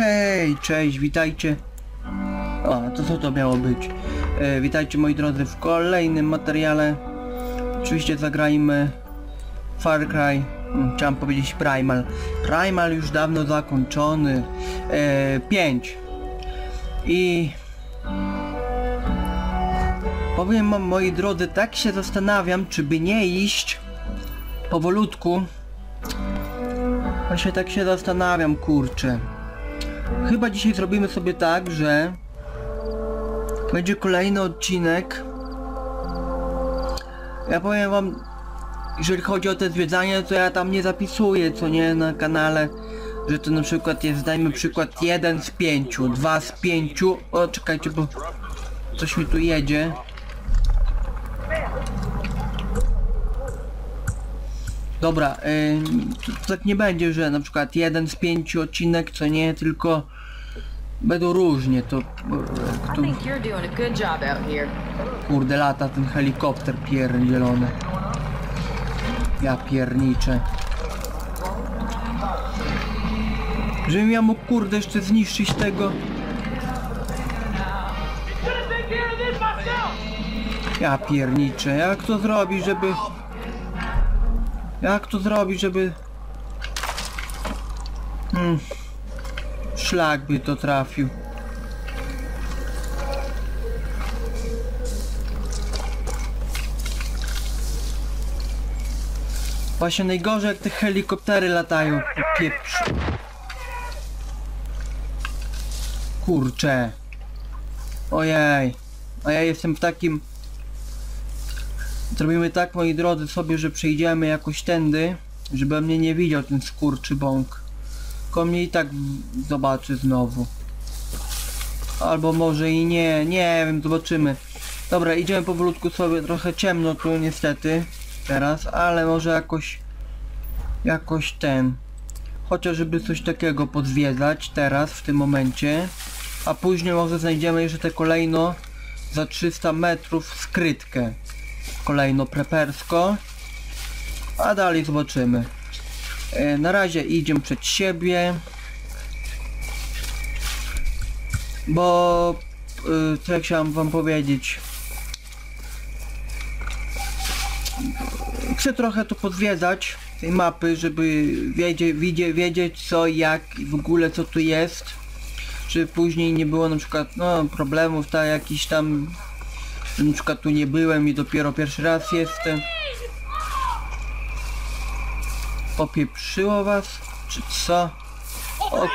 Hej, cześć, witajcie. O, to co to miało być? E, witajcie moi drodzy w kolejnym materiale. Oczywiście zagrajmy Far Cry, hmm, chciałem powiedzieć Primal. Primal już dawno zakończony. E, 5. I powiem wam moi drodzy, tak się zastanawiam, czy by nie iść powolutku. Właśnie tak się zastanawiam, kurczę. Chyba dzisiaj zrobimy sobie tak, że będzie kolejny odcinek. Ja powiem wam, jeżeli chodzi o te zwiedzanie, to ja tam nie zapisuję, co nie, na kanale, że to na przykład jest, dajmy przykład, jeden z pięciu, dwa z pięciu. O, czekajcie, bo coś mi tu jedzie. Dobra, y, to, tak nie będzie, że na przykład jeden z pięciu odcinek, co nie, tylko będą różnie, to here. kurde lata ten helikopter pierdzielony. Ja pierniczę. Żebym ja mógł kurde jeszcze zniszczyć tego. Ja pierniczę, jak to zrobić, żeby... Jak to zrobić, żeby... Hmm. Szlak by to trafił. Właśnie najgorzej jak te helikoptery latają. Pieprz. Kurcze. Ojej. A ja jestem w takim... Zrobimy tak moi drodzy sobie, że przejdziemy jakoś tędy, żeby mnie nie widział ten skurczy bąk. Tylko mnie i tak zobaczy znowu. Albo może i nie, nie wiem, zobaczymy. Dobra, idziemy powolutku sobie, trochę ciemno tu niestety teraz, ale może jakoś jakoś ten chociażby coś takiego podwiedzać teraz w tym momencie a później może znajdziemy jeszcze te kolejno za 300 metrów skrytkę kolejno prepersko a dalej zobaczymy e, na razie idziemy przed siebie bo y, co ja chciałem wam powiedzieć chcę trochę tu podwiedzać tej mapy, żeby wiedzieć, wiedzieć, wiedzieć co, jak i w ogóle co tu jest. Czy później nie było na przykład no, problemów, tak jakiś tam na przykład tu nie byłem i dopiero pierwszy raz jestem. Popieprzyło was? Czy co? O,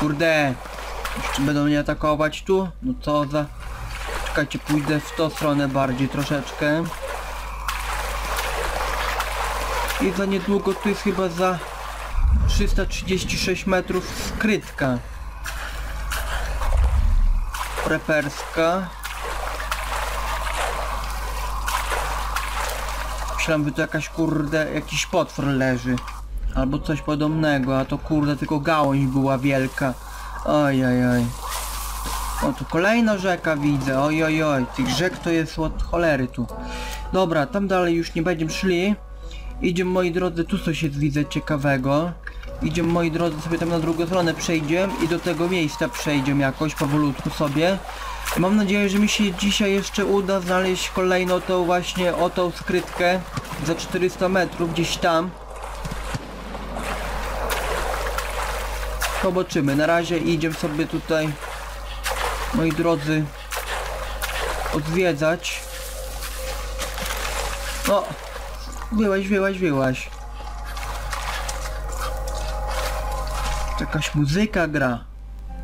kurde! Jeszcze będą mnie atakować tu? No co za... Czekajcie, pójdę w tą stronę bardziej troszeczkę. I za niedługo tu jest chyba za 336 metrów skrytka. Preperska. Myślałem, że to jakaś kurde, jakiś potwór leży. Albo coś podobnego, a to kurde tylko gałąź była wielka. Oj, oj, oj. O, tu kolejna rzeka widzę, oj, oj, oj, tych rzek to jest od cholery tu. Dobra, tam dalej już nie będziemy szli. Idziemy, moi drodzy, tu coś jest widzę ciekawego. Idziemy, moi drodzy, sobie tam na drugą stronę przejdziemy i do tego miejsca przejdziemy jakoś powolutku sobie. Mam nadzieję, że mi się dzisiaj jeszcze uda znaleźć kolejną tą właśnie o tą skrytkę za 400 metrów gdzieś tam. Zobaczymy, na razie idziemy sobie tutaj moi drodzy, odwiedzać. No, wyłaś, wyłaś, wyłaś. Jakaś muzyka gra.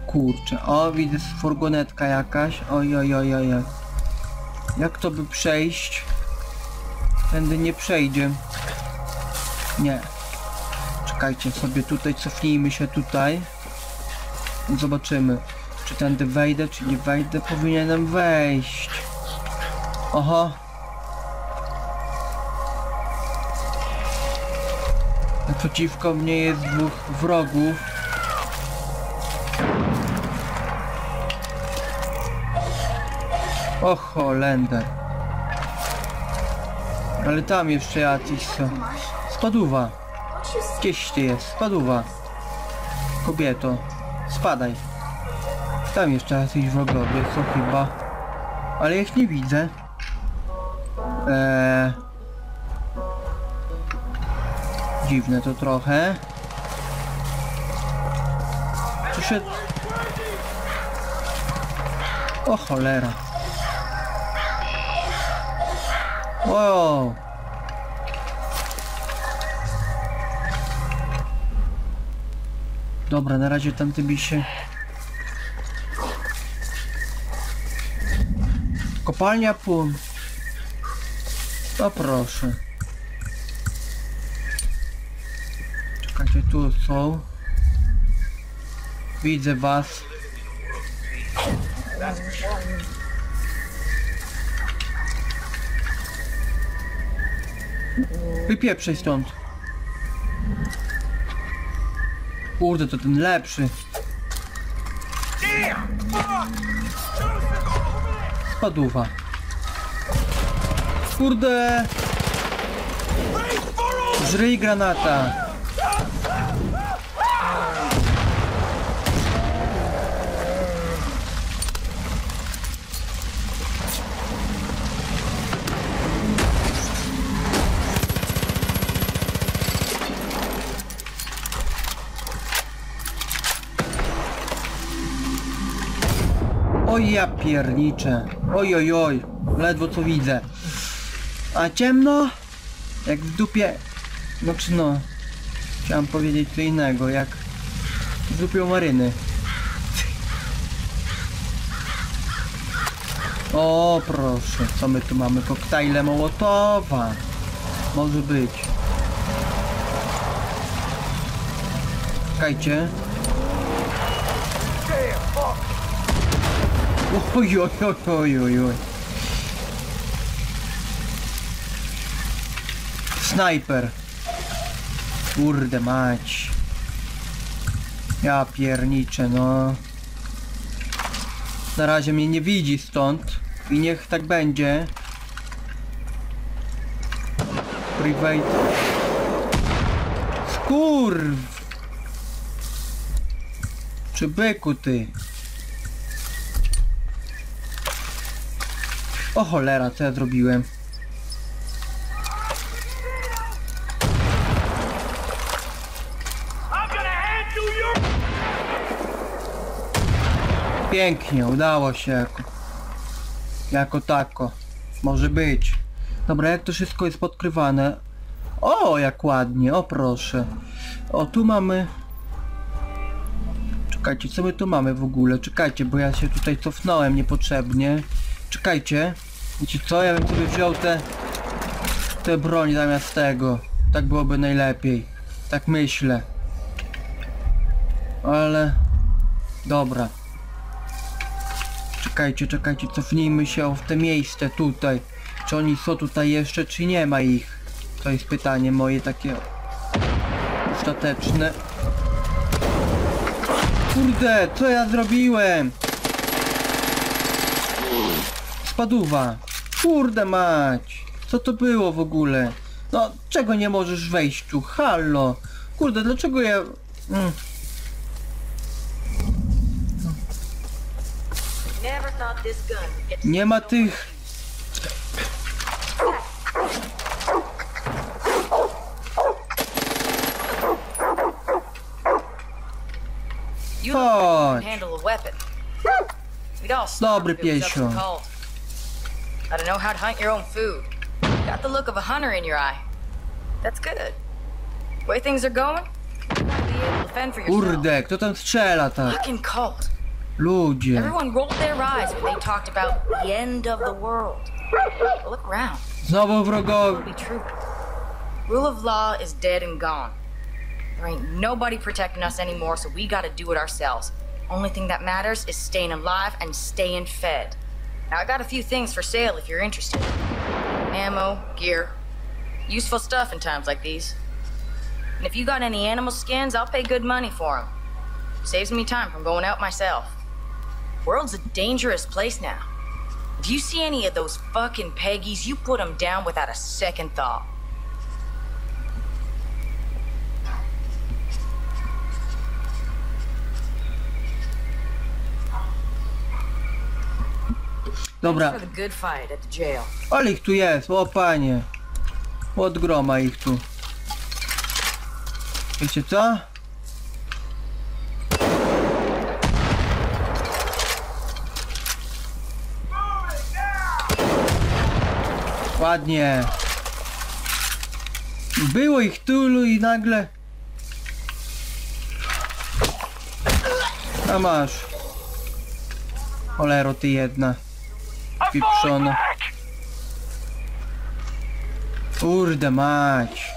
Kurczę, o widzę furgonetka jakaś. Oj, oj, oj, oj. Jak to by przejść? Tędy nie przejdzie. Nie. Czekajcie sobie tutaj, cofnijmy się tutaj. Zobaczymy. Czy tędy wejdę, czy nie wejdę? Powinienem wejść. Oho. Naprzeciwko mnie jest dwóch wrogów. O Holender. Ale tam jeszcze. Don't you see? Gdzieś ty jest, spadła. Kobieto, spadaj. Tam jeszcze jacyś wrogowie są chyba. Ale ich nie widzę. Eee... Dziwne to trochę. Przyszedł... O cholera. Wow. Dobra, na razie tamty się... Kopalnia płyn. No proszę. Czekajcie, tu są. Widzę was. Wypieprzej stąd. Kurde, to ten lepszy. Spadówa. Kurde! Żryj granata! Oj ja pierniczę. Oj oj oj. Ledwo co widzę. A ciemno? Jak w dupie... No czy no... Chciałem powiedzieć co innego, jak... W dupie maryny. O proszę, co my tu mamy? Koktajle Mołotowa. Może być. Czekajcie. Oj, oj, oj, oj, oj. Snajper. Kurde mać. Ja pierniczę, no. Na razie mnie nie widzi stąd. I niech tak będzie. Private. Skurw! Czy byku ty? O cholera, co ja zrobiłem? Pięknie, udało się jako, jako tako. Może być. Dobra, jak to wszystko jest podkrywane. O, jak ładnie, o proszę. O, tu mamy... Czekajcie, co my tu mamy w ogóle? Czekajcie, bo ja się tutaj cofnąłem niepotrzebnie. Czekajcie. Wiecie co, ja bym sobie wziął te... Te broń zamiast tego. Tak byłoby najlepiej. Tak myślę. Ale... Dobra. Czekajcie, czekajcie, cofnijmy się w te miejsce tutaj. Czy oni są tutaj jeszcze, czy nie ma ich? To jest pytanie moje takie ostateczne. Kurde, co ja zrobiłem? Spaduwa. Kurde mać. Co to było w ogóle? No, czego nie możesz wejść tu? Hallo. Kurde, dlaczego ja... Mm. Nie ma tych... Chodź. Dobry piesio. Don't know how to hunt your own food. Got the look of a hunter in your eye. That's good. Way things are going, you might be able to fend for yourself. Kurde, kto tam strzela tak? Fucking cult. Ludzie. Everyone rolled their eyes when they talked about the end of the world. But look around. Znowu wrogowie. be true. Rule of law is dead and gone. There ain't nobody protecting us anymore, so we gotta do it ourselves. Only thing that matters is staying alive and staying fed. Now, I got a few things for sale if you're interested ammo, gear, useful stuff in times like these. And if you got any animal skins, I'll pay good money for them. Saves me time from going out myself. World's a dangerous place now. If you see any of those fucking Peggies, you put them down without a second thought. Dobra, ale ich tu jest, o panie. Od groma ich tu. Wiecie co? Ładnie. Było ich tylu i nagle... A masz. Cholero ty jedna. Pieprzona. Kurde mać.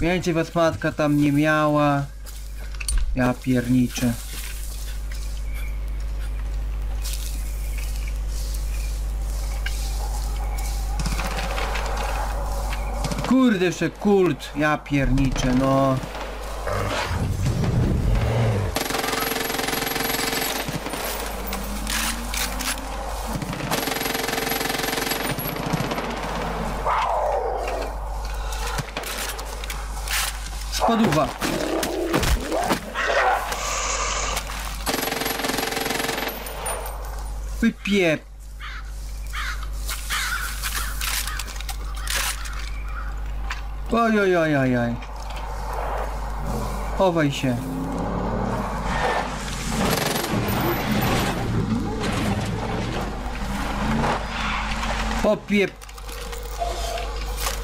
Więcej was matka tam nie miała. Ja pierniczę. Kurde jeszcze kult. Ja pierniczę no. Spaduwa. Wypiep. Oj, oj, oj, oj, oj. Chowaj się. Popiep.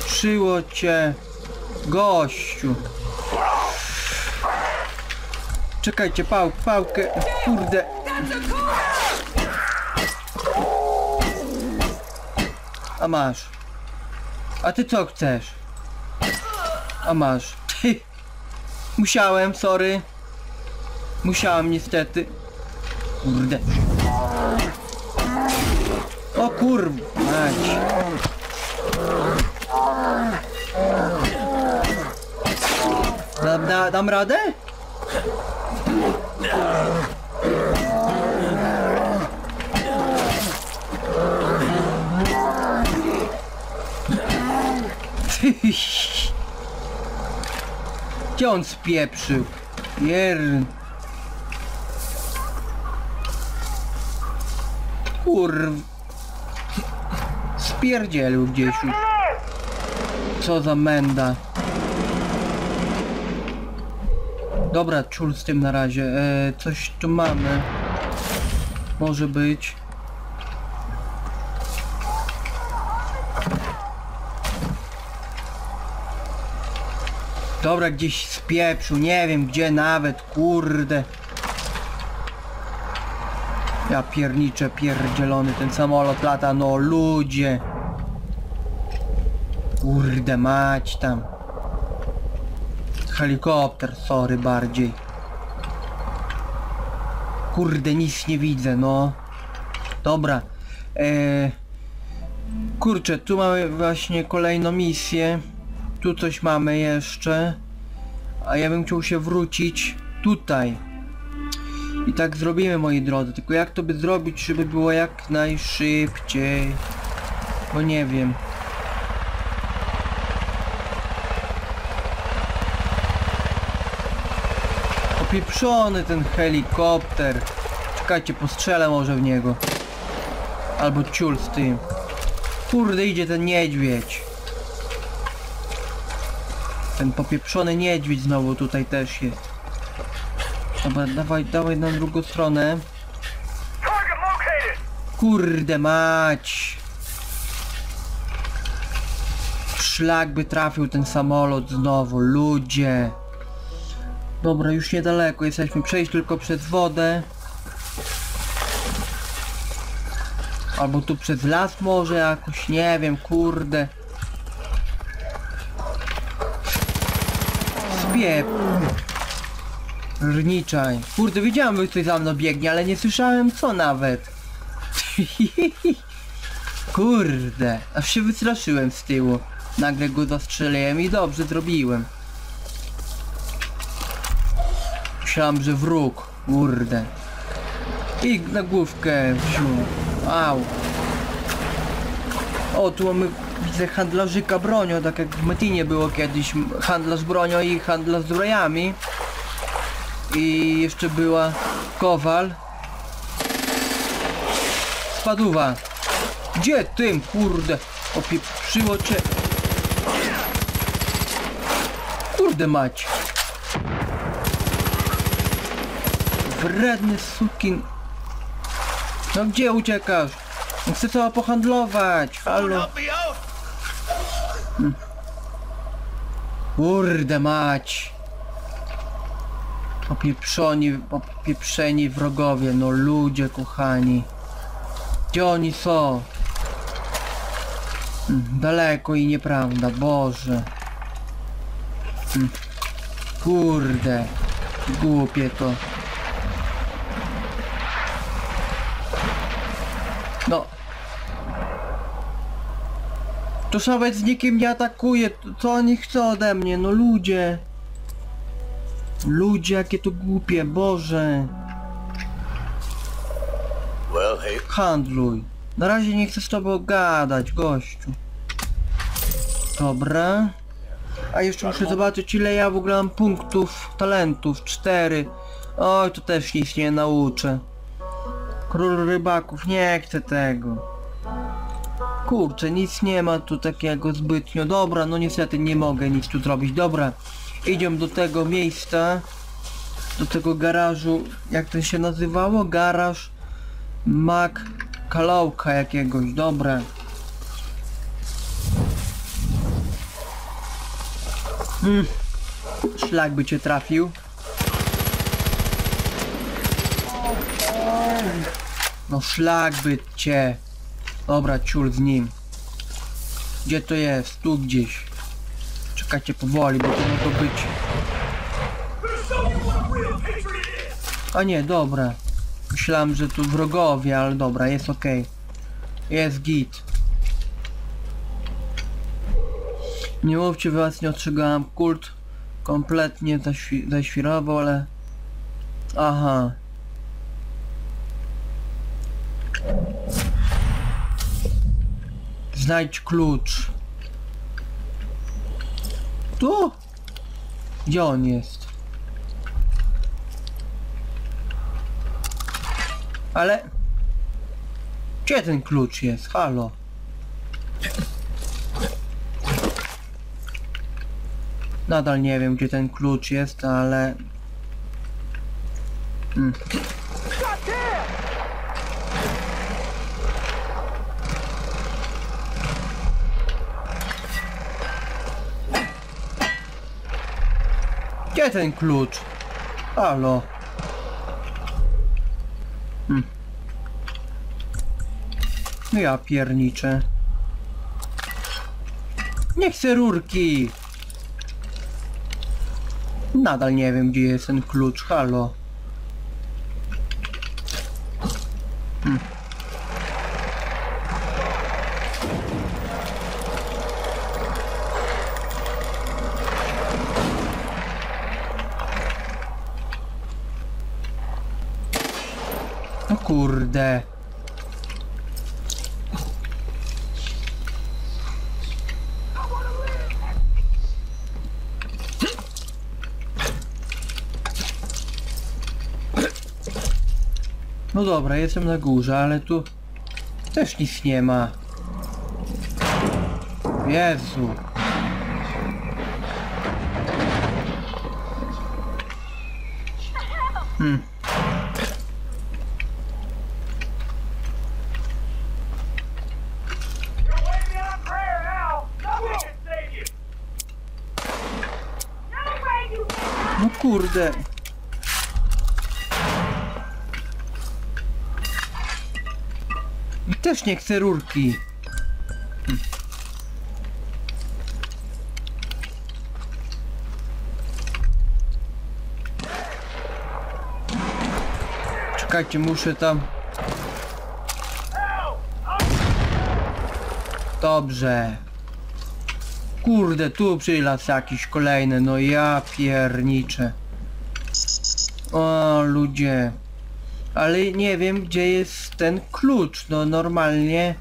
Przyło cię. Gościu. Czekajcie, pał, pałkę. Kurde. A masz. A ty co chcesz? A masz. Musiałem, sorry. Musiałem niestety. Kurde. O kurw. Mać. Da, da, dam radę? Gdzie on spieprzył? Jer... Kurw... Spierdzielił gdzieś. Co za menda. Dobra, czul z tym na razie. E, coś tu mamy. Może być. Dobra, gdzieś spieprzył, nie wiem gdzie nawet, kurde. Ja pierniczę, pierdzielony ten samolot lata, no ludzie. Kurde mać tam. Helikopter, sorry bardziej. Kurde, nic nie widzę, no. Dobra. Eee, kurczę, tu mamy właśnie kolejną misję. Tu coś mamy jeszcze. A ja bym chciał się wrócić tutaj. I tak zrobimy, moi drodzy. Tylko jak to by zrobić, żeby było jak najszybciej? Bo nie wiem. Opieprzony ten helikopter. Czekajcie, postrzelę może w niego. Albo ciul z tym. Kurde, idzie ten niedźwiedź. Ten popieprzony niedźwiedź znowu tutaj też jest. Dobra, dawaj, dawaj na drugą stronę. Kurde mać. Szlak by trafił ten samolot znowu, ludzie. Dobra, już niedaleko jesteśmy. Przejść tylko przez wodę. Albo tu przez las może jakoś, nie wiem, kurde. Spiep. Rniczaj. Kurde, widziałem, że ktoś za mną biegnie, ale nie słyszałem co nawet. Kurde, aż się wystraszyłem z tyłu. Nagle go zastrzeliłem i dobrze zrobiłem. Myślałem, że wróg. Kurde. I na główkę wziął. Au. O, tu mamy, widzę, handlarzyka bronią, tak jak w Metinie było kiedyś handlarz bronią i handlarz zbrojami. I jeszcze była Kowal. spadła. Gdzie tym, kurde? Opieprzyło cię. Kurde mać. Wredny sukin. No gdzie uciekasz? No Chcę cała pohandlować. Halo. Kurde mać. Popieprzoni, popieprzeni wrogowie, no ludzie kochani. Gdzie oni są? Hmm, Daleko i nieprawda, Boże. Hmm. Kurde. Głupie to. No. To nawet z nikim nie atakuje. Co oni chcą ode mnie? No ludzie. Ludzie, jakie to głupie, Boże. Well, hey, Handluj. Na razie nie chcę z tobą gadać, gościu. Dobra. A jeszcze muszę zobaczyć ile ja w ogóle mam punktów, talentów. Cztery. Oj, to też nic nie nauczę. Król rybaków, nie chcę tego. Kurczę, nic nie ma tu takiego zbytnio. Dobra, no niestety nie mogę nic tu zrobić. Dobra, idziemy do tego miejsca. Do tego garażu, jak to się nazywało? Garaż Mak Kalauka jakiegoś, dobra. Mm. Szlak by cię trafił. No szlak by cię. Dobra, ciul z nim. Gdzie to jest? Tu gdzieś. Czekajcie powoli, bo to mogło być. A nie, dobra. Myślałem, że tu wrogowie, ale dobra, jest ok. Jest git. Nie mówcie, was nie ostrzegałem. Kult kompletnie zaświ zaświrował, ale... Aha. Znajdź klucz. Tu? Gdzie on jest? Ale... Gdzie ten klucz jest? Halo? Nadal nie wiem gdzie ten klucz jest, ale... Hmm. Gdzie ten klucz? Halo? No ja pierniczę. Nie chcę rurki! Nadal nie wiem gdzie jest ten klucz, halo. Hmm. No kurde. No dobra, jestem na górze, ale tu też nic nie ma. Jezu. Hmm. you're waiting on prayer now. Nothing can save you. No kurde. I też nie chcę rurki. Czekajcie, muszę tam... Dobrze. Kurde, tu przylas jakiś kolejny, no ja pierniczę. O, ludzie. Ale nie wiem, gdzie jest ten klucz, no normalnie.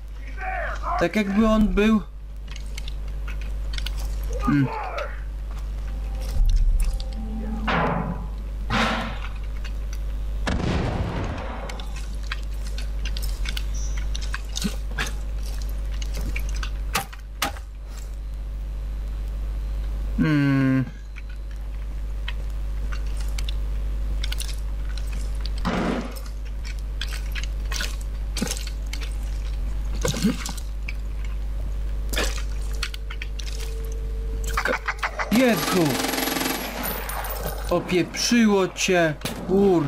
Tak jakby on był... Hmm. Jezu! Opieprzyło cię! Kur...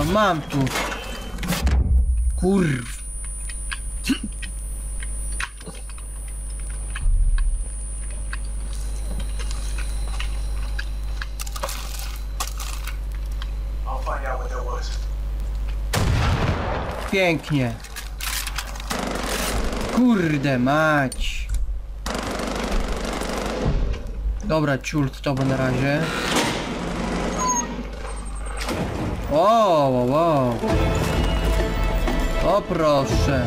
A mam tu. Kur... I'll find out what that was. Pięknie. Kurde mać. Dobra, ciul z tobą na razie. O, wow, wow. O proszę.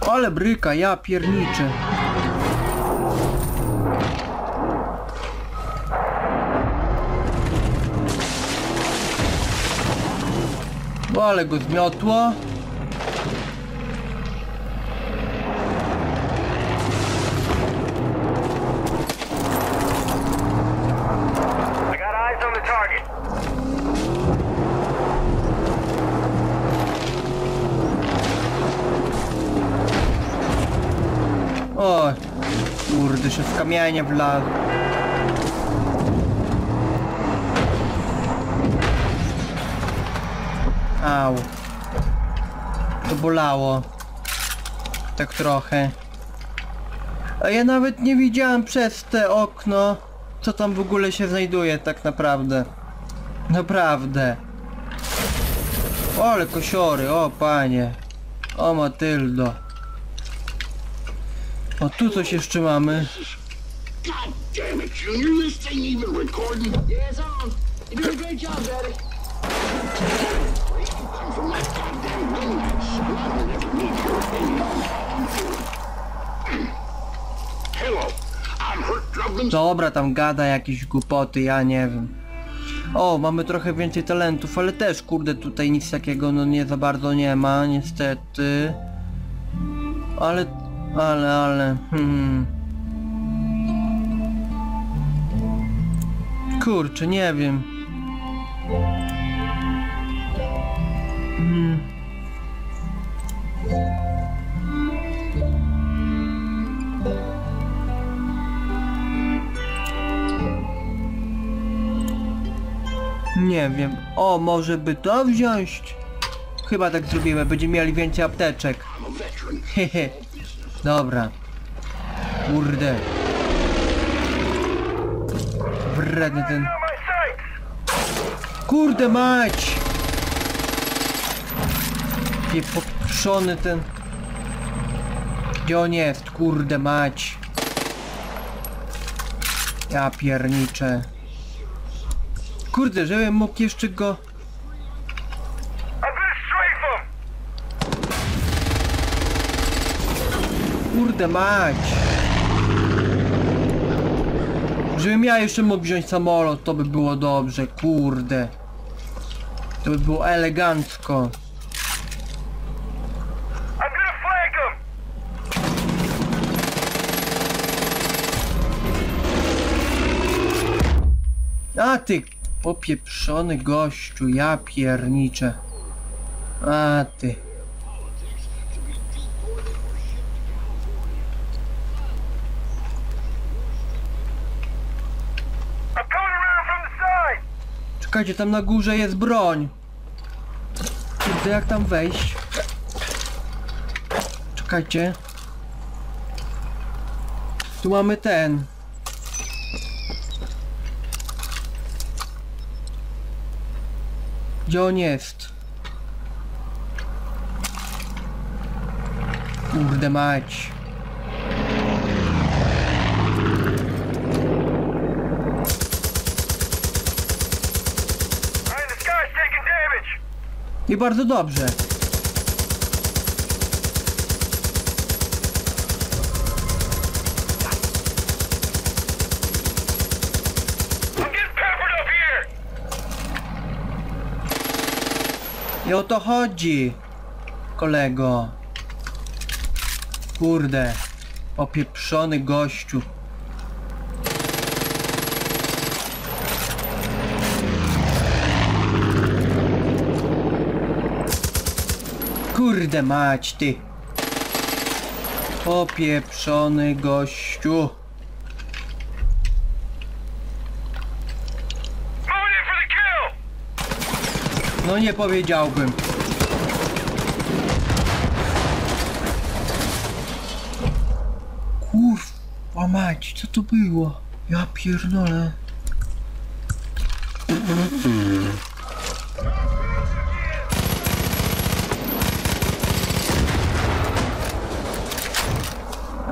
Ale bryka, ja pierniczę. Ale go zmiotło. I got eyes on the target. O, kamienie wlazł. Au. To bolało. Tak trochę. A ja nawet nie widziałem przez te okno, co tam w ogóle się znajduje tak naprawdę. Naprawdę. O, ale kosiory, o panie. O Matyldo. O, tu coś jeszcze mamy. God damn it, Junior, this thing even recording? Yeah, it's on. You're doing a great job, Daddy. Come from that goddamn lunatic, son. I'll never need your opinion. Hello, I'm Hurt Drublin. Dobra, tam gada jakieś głupoty, ja nie wiem. O, mamy trochę więcej talentów, ale też, kurde, tutaj nic takiego, no nie za bardzo nie ma, niestety. Ale, ale, ale, hmm. Kurczę, nie wiem. Hmm. Nie wiem. O, może by to wziąć? Chyba tak zrobimy, będziemy mieli więcej apteczek. Hehe. Dobra. Kurde. Wredny ten. My sights! Kurde mać! Pieprzony ten. Gdzie on jest? Kurde mać. Ja pierniczę. Kurde, żebym mógł jeszcze go... Kurde mać! Żebym ja jeszcze mógł wziąć samolot, to by było dobrze, kurde. To by było elegancko. A ty popieprzony gościu, ja pierniczę. A ty. Czekajcie, tam na górze jest broń. Kurde, jak tam wejść? Czekajcie. Tu mamy ten. Gdzie on jest? Kurde mać. I bardzo dobrze. I o to chodzi. kolego. Kurde. Opieprzony gościu. Kurde mać ty. Opieprzony gościu. No nie powiedziałbym. Kurwa mać, co to było? Ja pierdolę.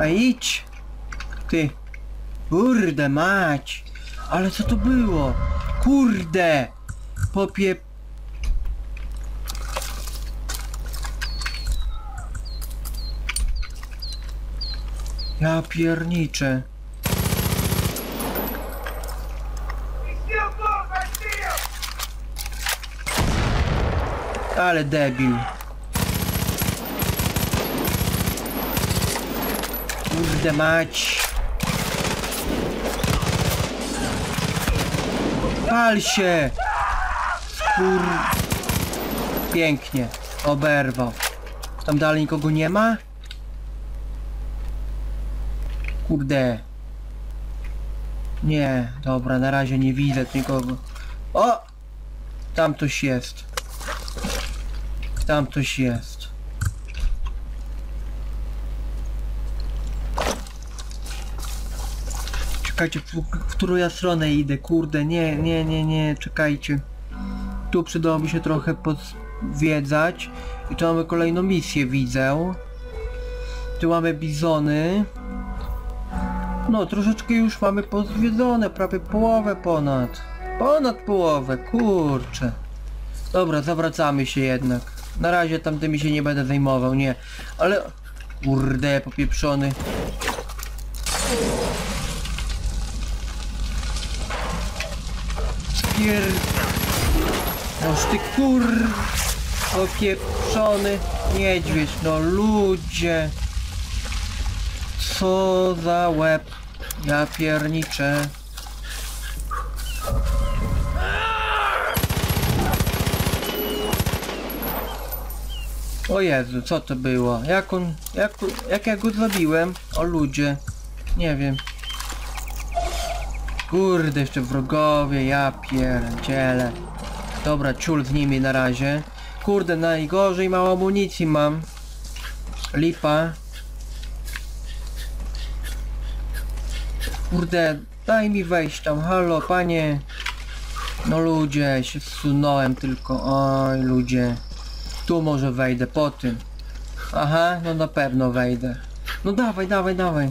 A idź! Ty! Kurde mać! Ale co to było? Kurde! Popie... Ja pierniczę. Ale debil. Kurde mać. Pal się! Skur... Pięknie. Oberwał. Tam dalej nikogo nie ma? Kurde. Nie, dobra, na razie nie widzę nikogo. O! Tam ktoś jest. Tam ktoś jest. Czekajcie, w, w którą ja stronę idę? Kurde, nie, nie, nie, nie, czekajcie. Tu przydałoby się trochę pozwiedzać. I tu mamy kolejną misję, widzę. Tu mamy bizony. No, troszeczkę już mamy pozwiedzone, prawie połowę ponad. Ponad połowę, kurczę. Dobra, zawracamy się jednak. Na razie tamtymi się nie będę zajmował, nie. Ale... Kurde, popieprzony. Spier... Noż ty kur... Popieprzony niedźwiedź, no ludzie. Co za łeb. Ja pierniczę. O Jezu, co to było? Jak on, jak, jak ja go zabiłem? O ludzie. Nie wiem. Kurde, jeszcze wrogowie, ja pierdzielę. Dobra, ciul z nimi na razie. Kurde, najgorzej mało amunicji mam. Lipa. Kurde, daj mi wejść tam, halo, panie. No ludzie, się zsunąłem tylko, oj ludzie. Tu może wejdę, po tym. Aha, no na pewno wejdę. No dawaj, dawaj, dawaj.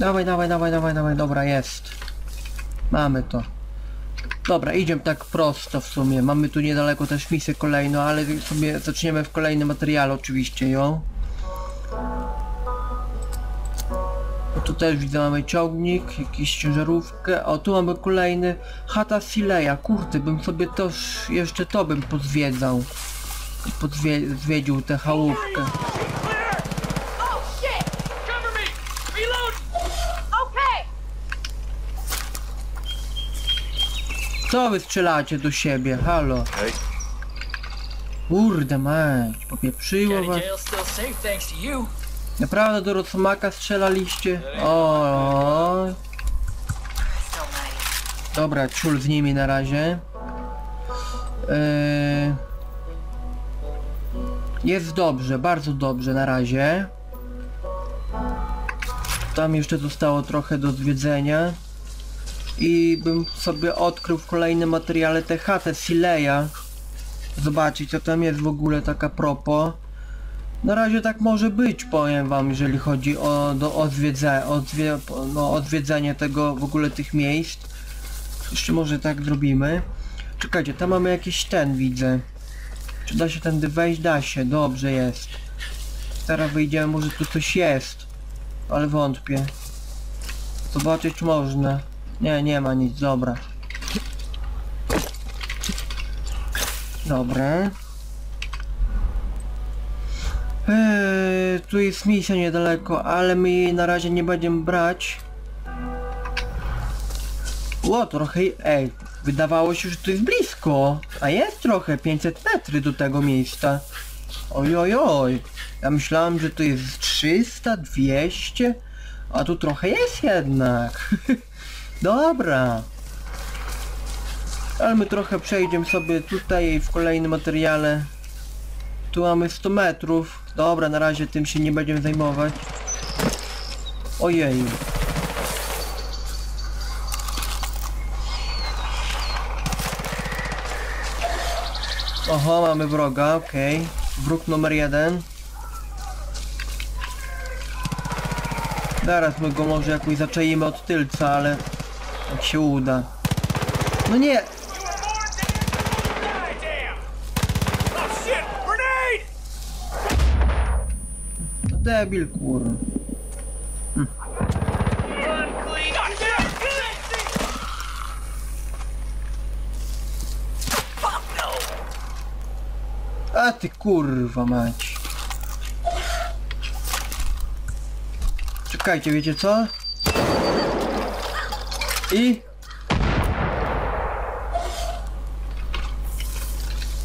Dawaj, dawaj, dawaj, dawaj, dawaj, dobra, jest. Mamy to. Dobra, idziemy tak prosto w sumie. Mamy tu niedaleko też misję kolejną, ale sobie zaczniemy w kolejnym materiale oczywiście ją. Tu też widzę mamy ciągnik, jakiś ciężarówkę. O, tu mamy kolejny chata Sileja. Kurde, bym sobie też jeszcze to bym pozwiedzał. Podzwie- Zwiedził tę chałupkę. Co wy strzelacie do siebie? Halo. Hey, Kurde mać, popieprzyło was. Naprawdę do Rosomaka strzelaliście? O. Dobra, ciul z nimi na razie. Yy... Jest dobrze, bardzo dobrze na razie. Tam jeszcze zostało trochę do zwiedzenia. I bym sobie odkrył w kolejnym materiale tę chatę Sileja. Zobaczyć co tam jest w ogóle taka propo. Na razie tak może być, powiem wam, jeżeli chodzi o, do, o, zwiedze, o, zwie, no, tego, w ogóle tych miejsc. Jeszcze może tak zrobimy. Czekajcie, tam mamy jakiś ten, widzę. Czy da się tędy wejść? Da się, dobrze jest. Teraz wyjdziemy, może tu coś jest. Ale wątpię. Zobaczyć czy można. Nie, nie ma nic, dobra. Dobra. tu jest misja niedaleko, ale my jej na razie nie będziemy brać. Ło, trochę... Ej, wydawało się, że to jest blisko. A jest trochę, 500 metry do tego miejsca. Oj, oj, oj. Ja myślałem, że to jest 300, 200. A tu trochę jest jednak. Dobra. Ale my trochę przejdziemy sobie tutaj w kolejnym materiale. Tu mamy 100 metrów. Dobra, na razie tym się nie będziemy zajmować. Ojej. Oho, mamy wroga, okej. Wróg numer jeden. Zaraz my go może jakoś zaczaimy od tylca, ale jak się uda. No nie! Goddamn! Oh shit! Grenade! No debil kur. Unclean! Goddamn! Fuck no! A ty kurwa mać. Czekajcie, wiecie co? I...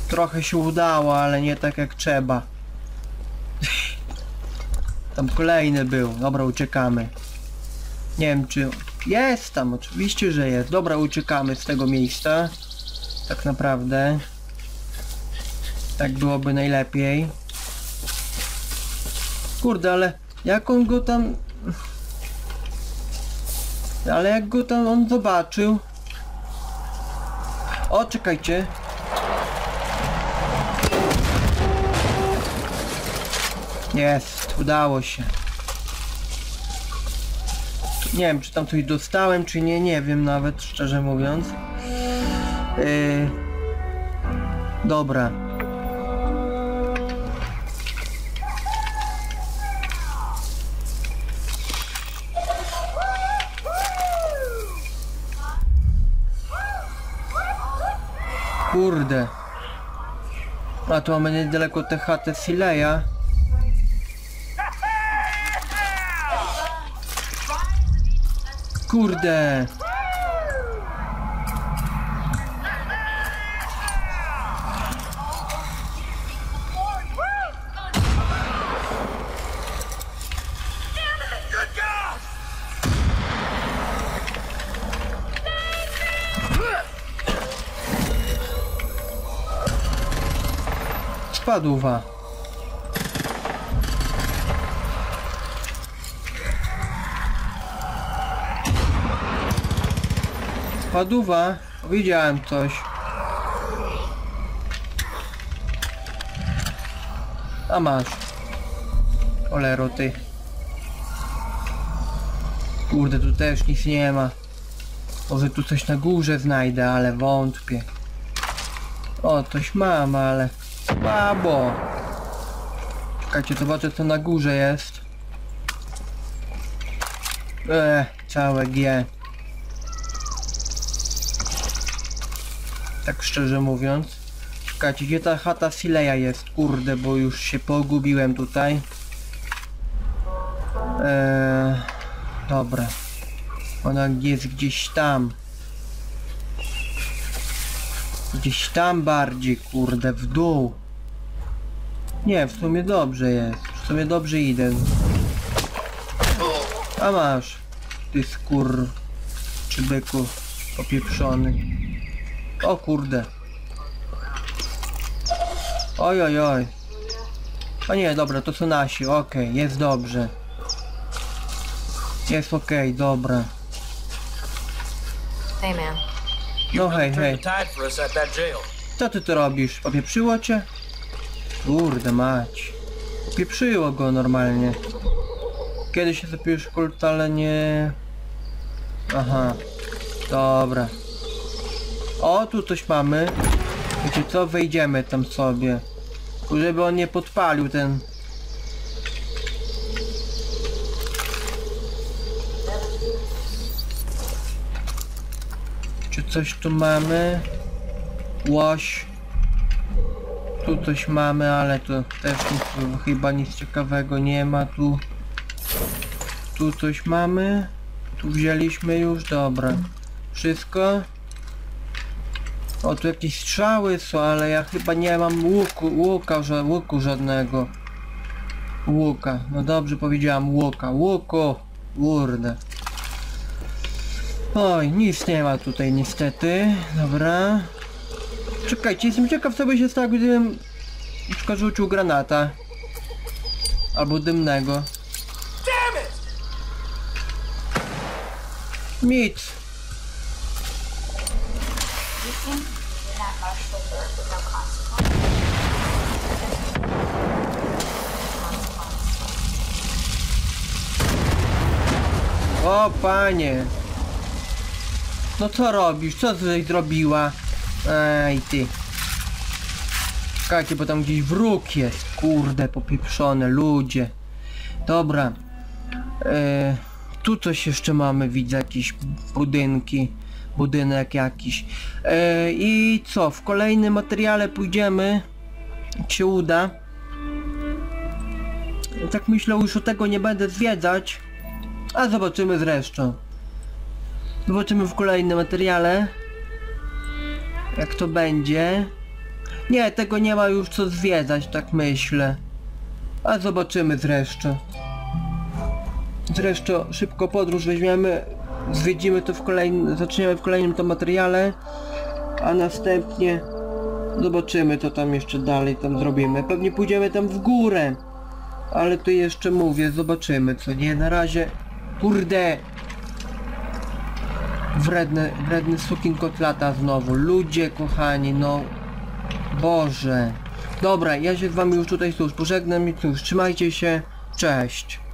Trochę się udało, ale nie tak jak trzeba. Tam kolejny był. Dobra, uciekamy. Nie wiem czy... Jest tam, oczywiście, że jest. Dobra, uciekamy z tego miejsca. Tak naprawdę. Tak byłoby najlepiej. Kurde, ale jak on go tam... Ale jak go tam on zobaczył... O, czekajcie. Jest, udało się. Nie wiem, czy tam coś dostałem, czy nie, nie wiem nawet, szczerze mówiąc. Yy... Dobra. Kurde. A tu mamy niedaleko te chatę Sileja. Kurde. Spadła. Spadła. Widziałem coś. A masz. Olero ty. Kurde, tu też nic nie ma. Może tu coś na górze znajdę, ale wątpię. O, coś mam, ale... Babo! Czekajcie, zobaczę co na górze jest. Eee, całe G. Tak szczerze mówiąc. Czekajcie, gdzie ta chata Sileja jest? Kurde, bo już się pogubiłem tutaj. Eee, dobra. Ona jest gdzieś tam. Gdzieś tam bardziej, kurde, w dół. Nie, w sumie dobrze jest. W sumie dobrze idę. A masz. Ty skur... Czy byku popieprzony. O kurde. Oj, oj, oj. O nie, dobra, to są nasi. Okej, jest dobrze. Jest okej, dobra. Hey, man. No hej, hej. Co ty tu robisz? Popieprzyło cię? Kurde mać. Popieprzyło go normalnie. Kiedyś się zapiłeś kult, ale nie... Aha. Dobra. O, tu coś mamy. Wiecie co? Wejdziemy tam sobie. Żeby on nie podpalił ten... Czy coś tu mamy? Łoś. Tu coś mamy, ale to też nic, chyba nic ciekawego nie ma. Tu, tu coś mamy. Tu wzięliśmy już, dobra. Wszystko. O, tu jakieś strzały są, ale ja chyba nie mam łuku, łuka, że, łuku żadnego. Łuka, no dobrze powiedziałam łuka, łuku, kurde. Oj, nic nie ma tutaj niestety, dobra. Czekajcie, jestem ciekaw co by się stało, gdybym na przykład rzucił granata. Albo dymnego. Nic. O panie. No co robisz? Co zrobiła? Ej ty. Czekajcie, bo tam gdzieś wróg jest. Kurde, popieprzone ludzie. Dobra. E, tu coś jeszcze mamy, widzę jakieś budynki. Budynek jakiś. E, I co? W kolejnym materiale pójdziemy. Jak się uda. Tak myślę, już o tego nie będę zwiedzać. A zobaczymy zresztą. Zobaczymy w kolejnym materiale. Jak to będzie. Nie, tego nie ma już co zwiedzać, tak myślę. A zobaczymy zresztą. Zresztą szybko podróż weźmiemy, zwiedzimy to w kolejnym, zaczniemy w kolejnym to materiale, a następnie zobaczymy co tam jeszcze dalej tam zrobimy. Pewnie pójdziemy tam w górę, ale to jeszcze mówię, zobaczymy co nie, na razie, kurde, wredny, wredny sukin kotlata znowu, ludzie kochani, no, Boże. Dobra, ja się z wami już tutaj cóż, pożegnam i cóż, trzymajcie się, cześć.